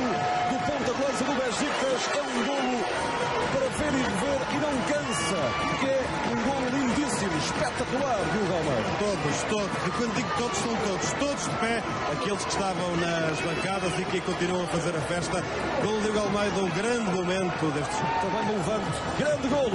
do ponta de lança do Besiktas. É um golo para ver e rever e não cansa, porque é um golo lindíssimo, espetacular, viu, Galmeiro? Todos, todos, e quando digo todos, são todos, todos de pé, aqueles que estavam nas bancadas e que continuam a fazer a festa. Golo do Galmeiro, um grande momento deste jogo. Também um grande golo.